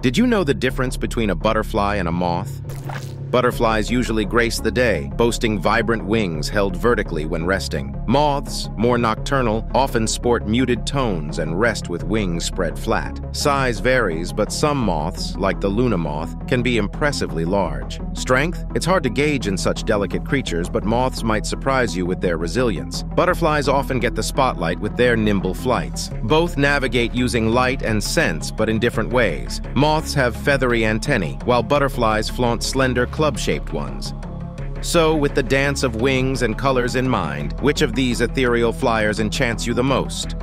Did you know the difference between a butterfly and a moth? Butterflies usually grace the day, boasting vibrant wings held vertically when resting. Moths, more nocturnal, often sport muted tones and rest with wings spread flat. Size varies, but some moths, like the Luna moth, can be impressively large. Strength? It's hard to gauge in such delicate creatures, but moths might surprise you with their resilience. Butterflies often get the spotlight with their nimble flights. Both navigate using light and sense, but in different ways. Moths have feathery antennae, while butterflies flaunt slender club-shaped ones. So, with the dance of wings and colors in mind, which of these ethereal flyers enchants you the most?